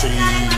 see.